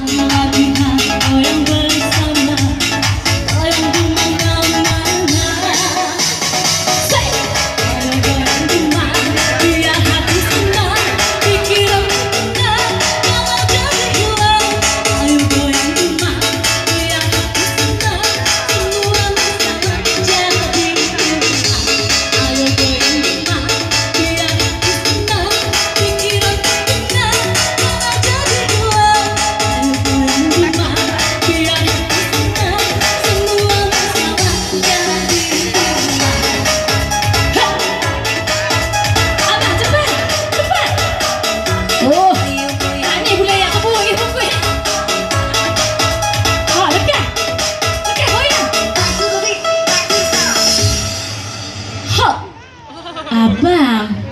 धन्यवाद Abang.